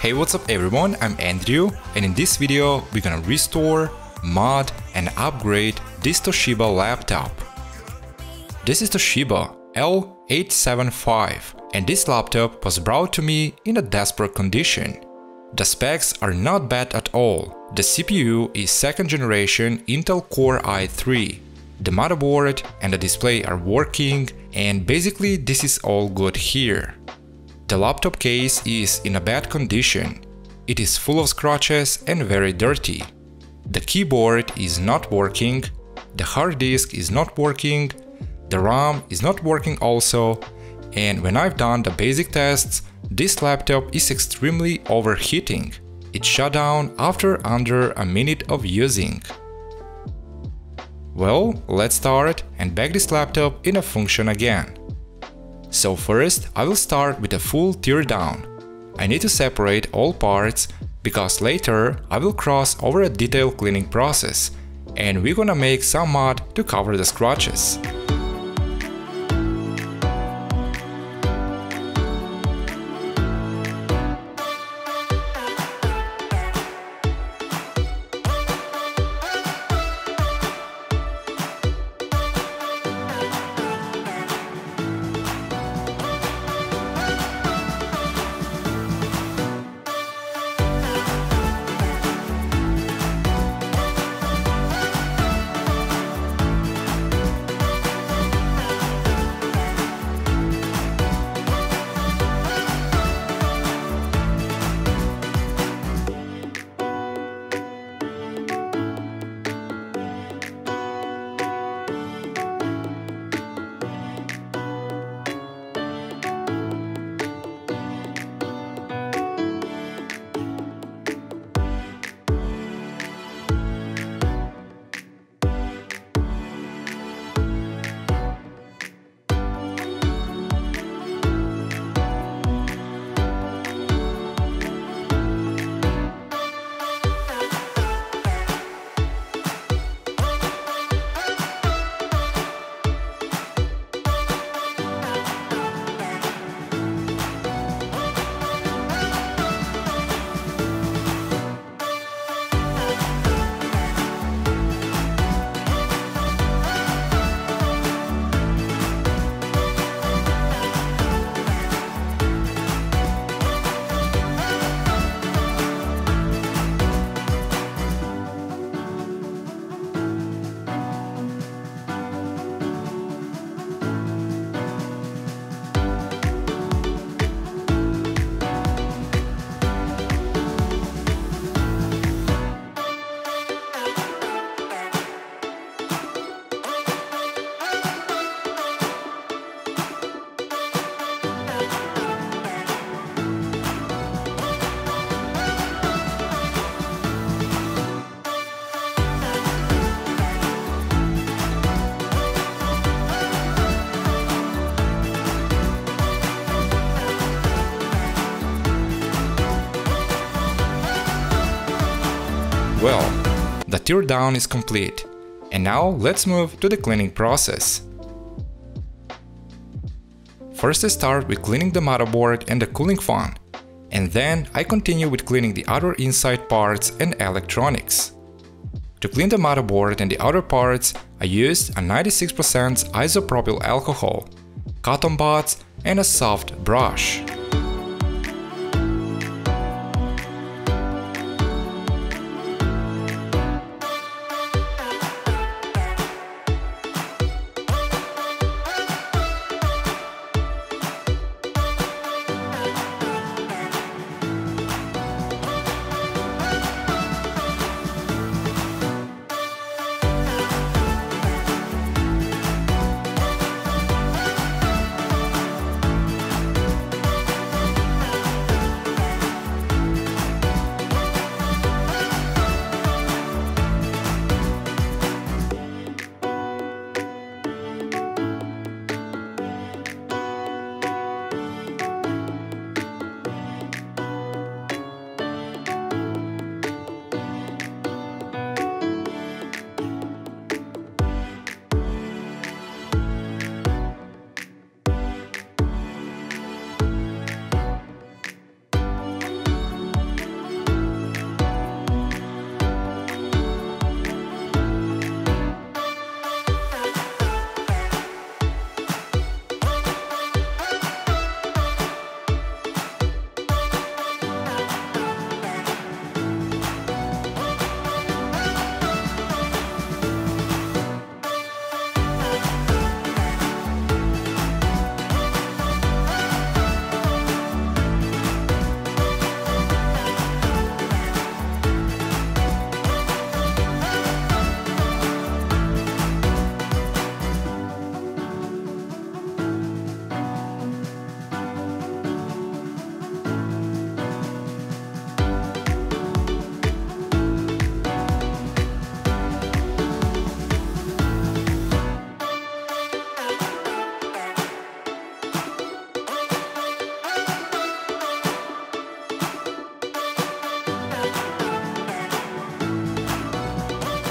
Hey what's up everyone, I'm Andrew and in this video we're gonna restore, mod and upgrade this Toshiba laptop. This is Toshiba L875 and this laptop was brought to me in a desperate condition. The specs are not bad at all. The CPU is second generation Intel Core i3. The motherboard and the display are working and basically this is all good here. The laptop case is in a bad condition. It is full of scratches and very dirty. The keyboard is not working, the hard disk is not working, the RAM is not working also, and when I've done the basic tests, this laptop is extremely overheating. It shut down after under a minute of using. Well, let's start and back this laptop in a function again. So first, I will start with a full teardown. I need to separate all parts because later I will cross over a detailed cleaning process and we're gonna make some mod to cover the scratches. Teardown is complete. And now let's move to the cleaning process. First I start with cleaning the motherboard and the cooling fan, and then I continue with cleaning the other inside parts and electronics. To clean the motherboard and the other parts, I used a 96% isopropyl alcohol, cotton buds and a soft brush.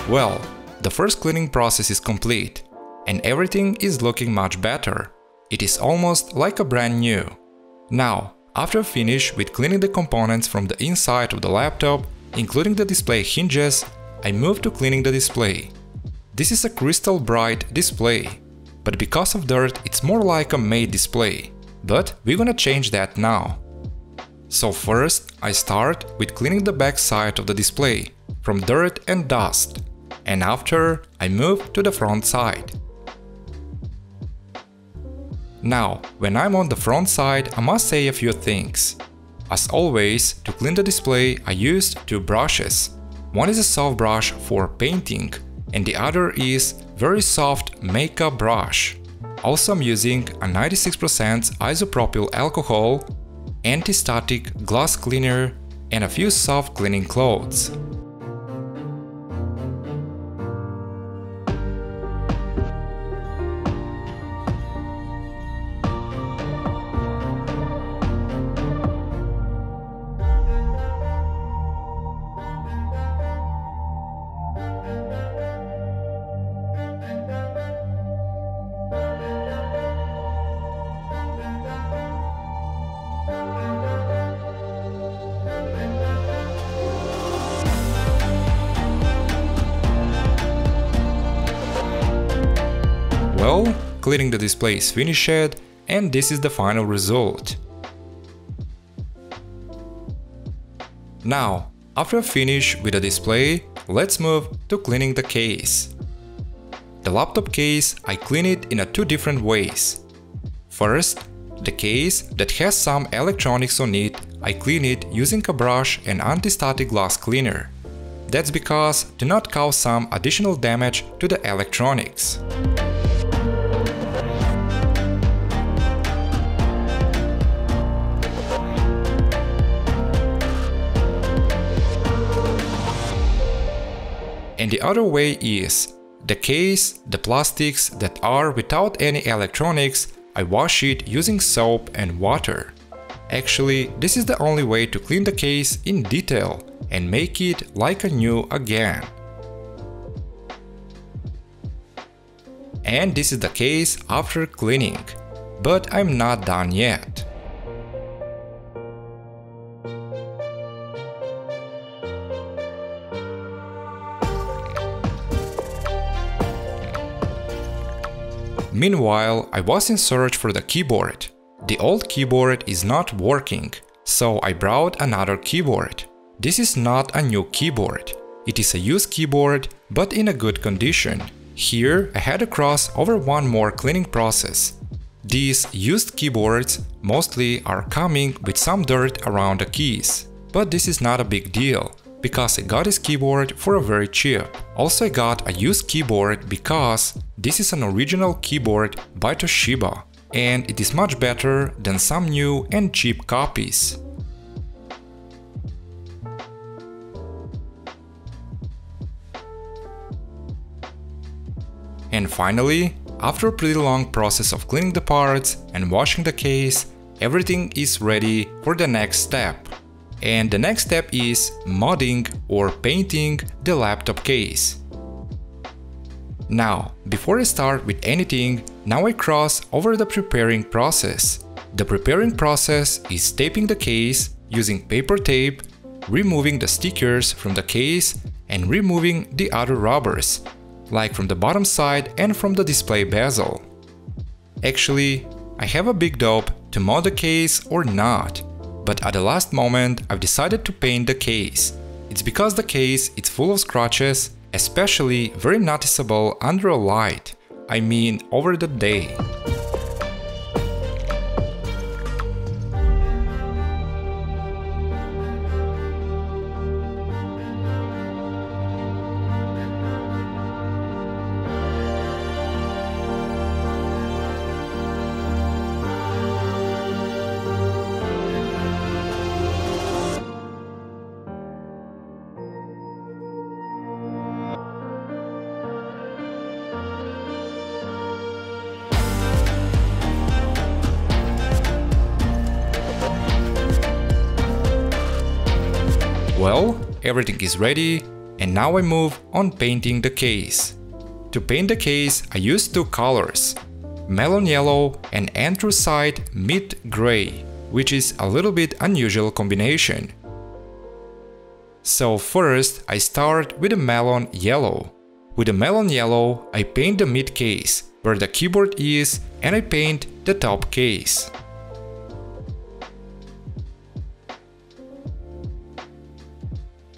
Well, the first cleaning process is complete, and everything is looking much better. It is almost like a brand new. Now, after finish with cleaning the components from the inside of the laptop, including the display hinges, I move to cleaning the display. This is a crystal bright display, but because of dirt it's more like a made display. But we're gonna change that now. So first I start with cleaning the back side of the display from dirt and dust, and after I move to the front side. Now, when I'm on the front side, I must say a few things. As always, to clean the display I used two brushes. One is a soft brush for painting and the other is very soft makeup brush. Also I'm using a 96% isopropyl alcohol, anti-static glass cleaner and a few soft cleaning clothes. Well, cleaning the display is finished and this is the final result. Now, after finish with the display, let's move to cleaning the case. The laptop case, I clean it in a two different ways. First, the case that has some electronics on it, I clean it using a brush and anti-static glass cleaner. That's because to not cause some additional damage to the electronics. And the other way is the case, the plastics that are without any electronics, I wash it using soap and water. Actually, this is the only way to clean the case in detail and make it like a new again. And this is the case after cleaning. But I'm not done yet. Meanwhile, I was in search for the keyboard. The old keyboard is not working, so I brought another keyboard. This is not a new keyboard. It is a used keyboard, but in a good condition. Here I had to cross over one more cleaning process. These used keyboards mostly are coming with some dirt around the keys. But this is not a big deal because I got this keyboard for a very cheap. Also I got a used keyboard because this is an original keyboard by Toshiba and it is much better than some new and cheap copies. And finally, after a pretty long process of cleaning the parts and washing the case, everything is ready for the next step. And the next step is modding or painting the laptop case. Now, before I start with anything, now I cross over the preparing process. The preparing process is taping the case using paper tape, removing the stickers from the case and removing the other rubbers, like from the bottom side and from the display bezel. Actually, I have a big doubt to mod the case or not, but at the last moment I've decided to paint the case. It's because the case is full of scratches, especially very noticeable under a light, I mean over the day. Everything is ready, And now I move on painting the case. To paint the case, I use two colors, melon yellow and anthracite mid gray, which is a little bit unusual combination. So first I start with the melon yellow. With the melon yellow, I paint the mid case, where the keyboard is, and I paint the top case.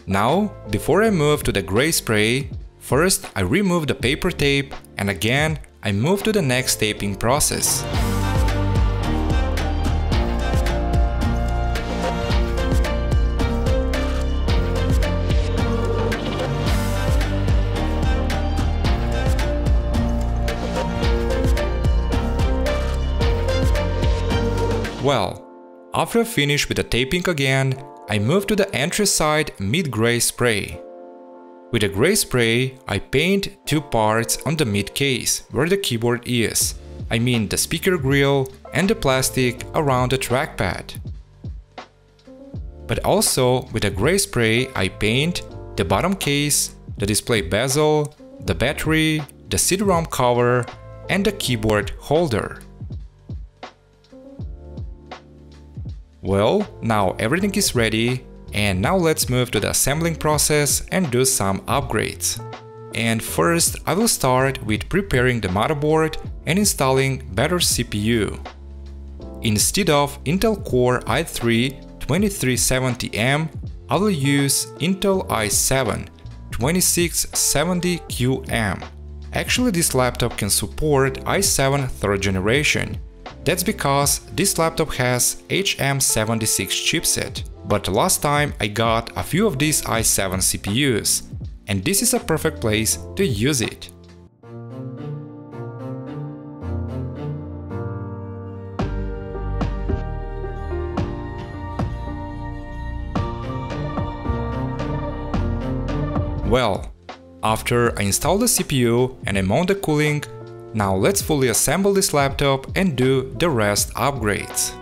Now, before I move to the gray spray, first I remove the paper tape and again I move to the next taping process. Well, after I finish with the taping again, I move to the anthracite mid-gray spray. With a gray spray, I paint two parts on the mid case, where the keyboard is. I mean the speaker grill and the plastic around the trackpad. But also, with a gray spray, I paint the bottom case, the display bezel, the battery, the CD-ROM cover, and the keyboard holder. Well, now everything is ready and now let's move to the assembling process and do some upgrades. And first I will start with preparing the motherboard and installing better CPU. Instead of Intel Core i3 2370M, I will use Intel i7 2670QM. Actually this laptop can support i7 3rd generation, that's because this laptop has HM76 chipset, but last time I got a few of these i7 CPUs, and this is a perfect place to use it. Well, after I install the CPU and I mount the cooling, now let's fully assemble this laptop and do the rest upgrades.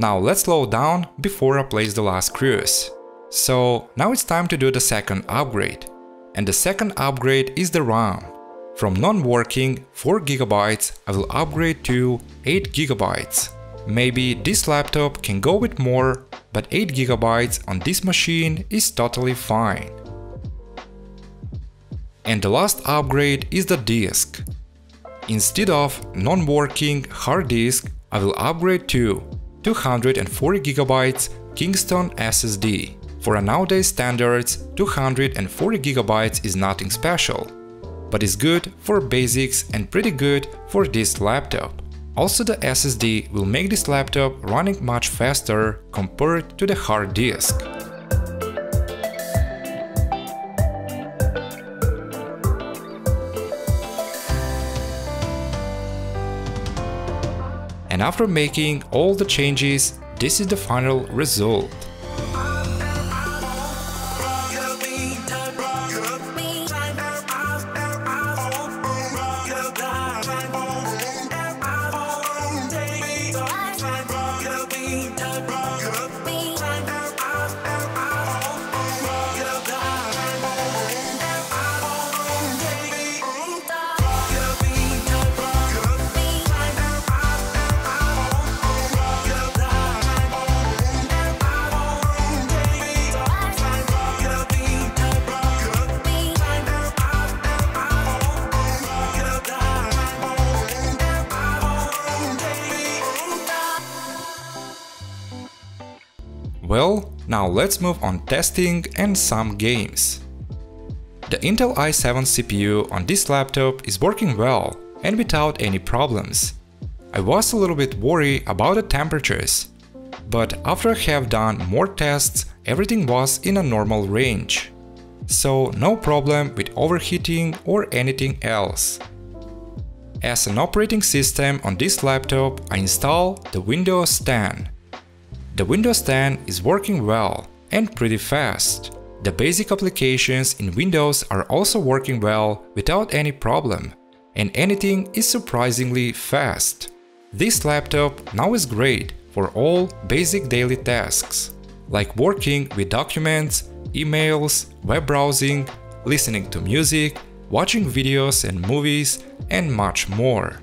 Now let's slow down before I place the last screws. So now it's time to do the second upgrade. And the second upgrade is the RAM. From non-working 4GB I will upgrade to 8GB. Maybe this laptop can go with more, but 8GB on this machine is totally fine. And the last upgrade is the disk. Instead of non-working hard disk, I will upgrade to 240GB Kingston SSD. For a nowadays standards, 240GB is nothing special, but is good for basics and pretty good for this laptop. Also the SSD will make this laptop running much faster compared to the hard disk. And after making all the changes, this is the final result. Let's move on testing and some games. The Intel i7 CPU on this laptop is working well and without any problems. I was a little bit worried about the temperatures, but after I have done more tests, everything was in a normal range. So no problem with overheating or anything else. As an operating system on this laptop, I install the Windows 10 the Windows 10 is working well and pretty fast. The basic applications in Windows are also working well without any problem, and anything is surprisingly fast. This laptop now is great for all basic daily tasks, like working with documents, emails, web browsing, listening to music, watching videos and movies, and much more.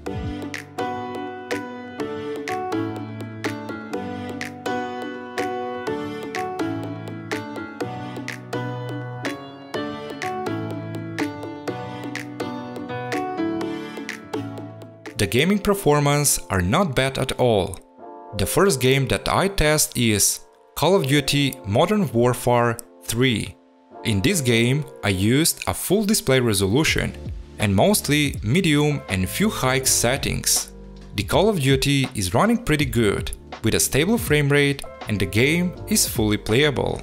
The gaming performance are not bad at all. The first game that I test is Call of Duty Modern Warfare 3. In this game I used a full display resolution and mostly medium and few high settings. The Call of Duty is running pretty good, with a stable frame rate and the game is fully playable.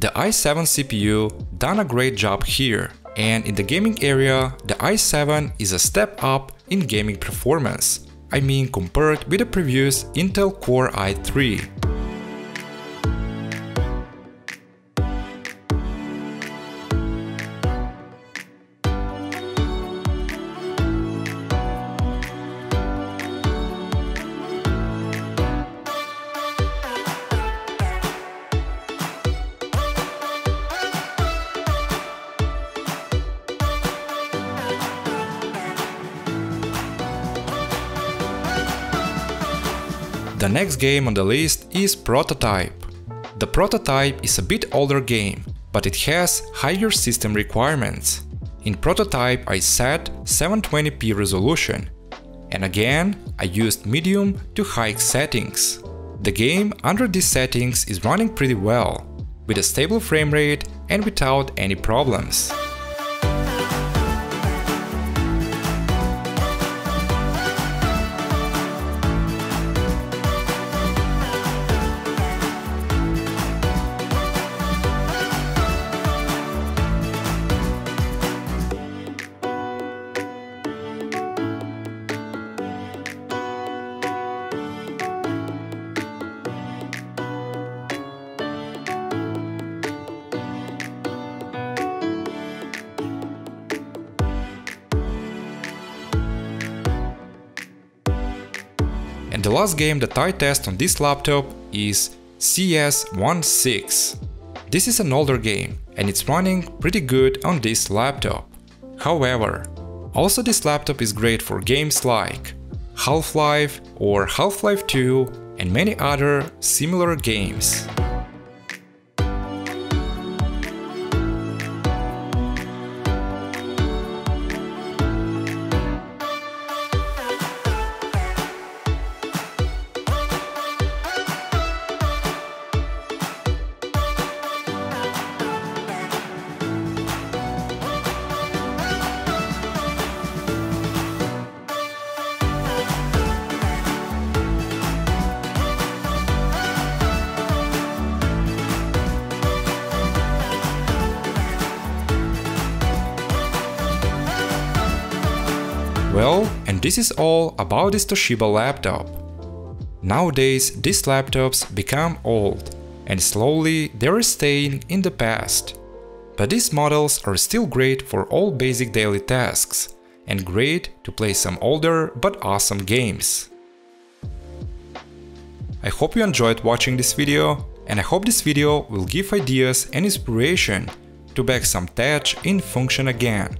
The i7 CPU done a great job here, and in the gaming area, the i7 is a step up in gaming performance. I mean compared with the previous Intel Core i3. Next game on the list is Prototype. The Prototype is a bit older game, but it has higher system requirements. In Prototype I set 720p resolution, and again I used medium to high settings. The game under these settings is running pretty well, with a stable frame rate and without any problems. The last game that I test on this laptop is CS16. This is an older game and it's running pretty good on this laptop. However, also this laptop is great for games like Half-Life or Half-Life 2 and many other similar games. And this is all about this Toshiba laptop. Nowadays, these laptops become old, and slowly they're staying in the past. But these models are still great for all basic daily tasks, and great to play some older but awesome games. I hope you enjoyed watching this video, and I hope this video will give ideas and inspiration to back some tech in function again.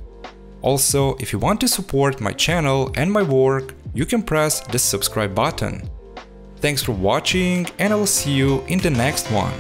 Also, if you want to support my channel and my work, you can press the subscribe button. Thanks for watching and I will see you in the next one.